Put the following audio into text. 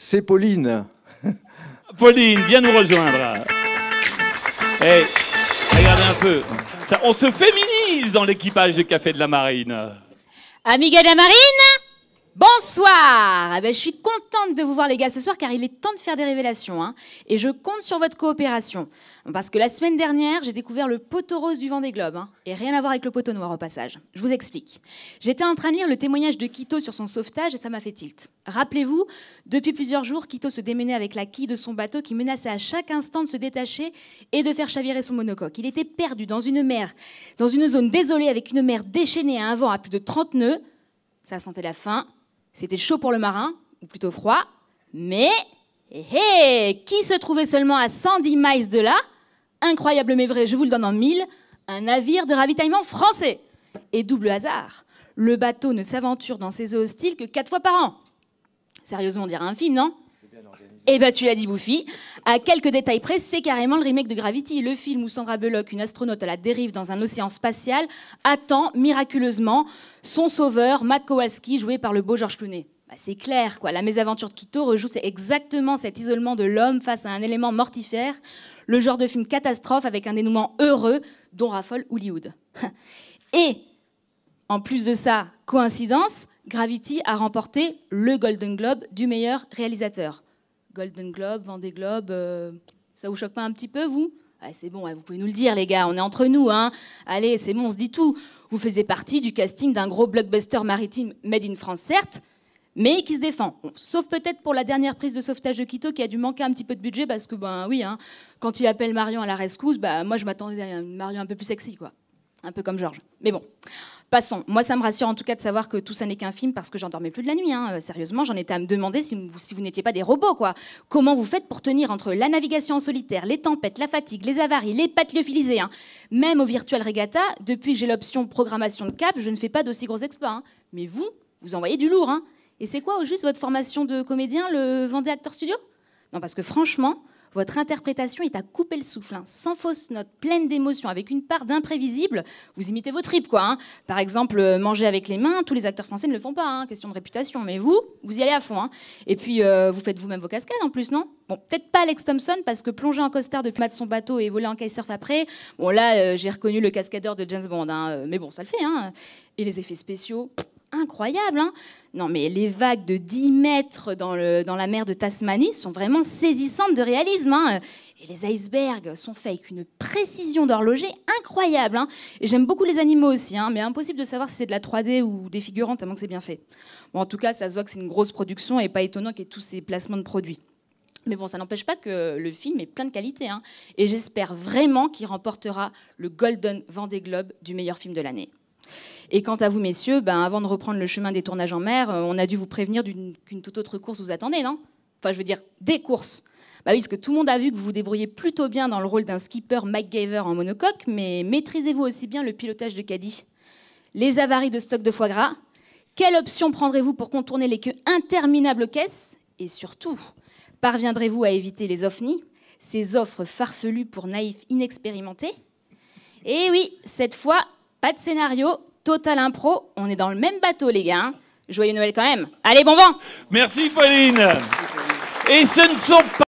C'est Pauline. Pauline, viens nous rejoindre. Hey, regardez un peu. Ça, on se féminise dans l'équipage de Café de la Marine. Amiga de la Marine Bonsoir eh ben, Je suis contente de vous voir les gars ce soir car il est temps de faire des révélations. hein. Et je compte sur votre coopération. Parce que la semaine dernière, j'ai découvert le poteau rose du vent des globes. hein. Et rien à voir avec le poteau noir au passage. Je vous explique. J'étais en train de lire le témoignage de Quito sur son sauvetage et ça m'a fait tilt. Rappelez-vous, depuis plusieurs jours, Quito se démenait avec la quille de son bateau qui menaçait à chaque instant de se détacher et de faire chavirer son monocoque. Il était perdu dans une mer, dans une zone désolée avec une mer déchaînée à un vent à plus de 30 nœuds. Ça sentait la faim. C'était chaud pour le marin, ou plutôt froid. Mais, hé hé, qui se trouvait seulement à 110 miles de là? Incroyable mais vrai, je vous le donne en mille, un navire de ravitaillement français. Et double hasard, le bateau ne s'aventure dans ces eaux hostiles que quatre fois par an. Sérieusement, on dirait un film, non? Eh ben, tu l'as dit, Bouffi. À quelques détails près, c'est carrément le remake de Gravity, le film où Sandra Bullock, une astronaute à la dérive dans un océan spatial, attend miraculeusement son sauveur, Matt Kowalski, joué par le beau George Clooney. Bah, c'est clair, quoi. La mésaventure de Quito rejoue exactement cet isolement de l'homme face à un élément mortifère, le genre de film catastrophe avec un dénouement heureux dont raffole Hollywood. Et en plus de ça, coïncidence, Gravity a remporté le Golden Globe du meilleur réalisateur. Golden Globe, Vendée Globe, euh, ça vous choque pas un petit peu, vous? Ah, C'est bon, vous pouvez nous le dire, les gars, on est entre nous. Hein. Allez, c'est bon, on se dit tout. Vous faisiez partie du casting d'un gros blockbuster maritime made in France, certes, mais qui se défend. Sauf peut-être pour la dernière prise de sauvetage de Quito qui a dû manquer un petit peu de budget parce que, ben oui, hein, quand il appelle Marion à la rescousse, bah, moi je m'attendais à une Marion un peu plus sexy, quoi. Un peu comme Georges. Mais bon, passons. Moi, ça me rassure en tout cas de savoir que tout ça n'est qu'un film parce que j'en dormais plus de la nuit. hein. Euh, Sérieusement, j'en étais à me demander si vous, n'étiez pas des robots, quoi. Comment vous faites pour tenir entre la navigation en solitaire, les tempêtes, la fatigue, les avaries, les pattes hein. Même au Virtual Regatta, depuis que j'ai l'option programmation de cap, je ne fais pas d'aussi gros exploits. hein. Mais vous, vous envoyez du lourd. Et c'est quoi au juste votre formation de comédien, le Vendée Acteur Studio? Non, parce que franchement, votre interprétation est à couper le souffle, hein. sans fausse note, pleine d'émotion, avec une part d'imprévisible. Vous imitez vos tripes, quoi. hein. Par exemple, euh, manger avec les mains, tous les acteurs français ne le font pas, hein, question de réputation. Mais vous, vous y allez à fond. Et puis, euh, vous faites vous-même vos cascades en plus, non? Bon, peut-être pas Alex Thompson, parce que plonger en costard depuis de son bateau et voler en kitesurf après, bon là, euh, j'ai reconnu le cascadeur de James Bond. mais bon, ça le fait. Et les effets spéciaux incroyable. Hein non, mais les vagues de 10 mètres dans, la mer de Tasmanie sont vraiment saisissantes de réalisme. hein. Et les icebergs sont faits avec une précision d'horloger incroyable. hein. Et j'aime beaucoup les animaux aussi, mais impossible de savoir si c'est de la 3D ou des figurants, tellement que c'est bien fait. En tout cas, ça se voit que c'est une grosse production et pas étonnant qu'il y ait tous ces placements de produits. Mais bon, ça n'empêche pas que le film est plein de qualité. Et j'espère vraiment qu'il remportera le Golden Vendée Globe du meilleur film de l'année. Et quant à vous, messieurs, ben, avant de reprendre le chemin des tournages en mer, euh, on a dû vous prévenir qu'une toute autre course vous attendait, non? Enfin, je veux dire, des courses. Bah oui, parce que tout le monde a vu que vous vous débrouillez plutôt bien dans le rôle d'un skipper MacGyver en monocoque, mais maîtrisez-vous aussi bien le pilotage de caddie Les avaries de stock de foie gras Quelle option prendrez-vous pour contourner les queues interminables caisses? Et surtout, parviendrez-vous à éviter les ovnis, ces offres farfelues pour naïfs inexpérimentés? Eh oui, cette fois, pas de scénario, total impro, on est dans le même bateau les gars. hein. Joyeux Noël quand même. Allez, bon vent Merci Pauline. Et ce ne sont pas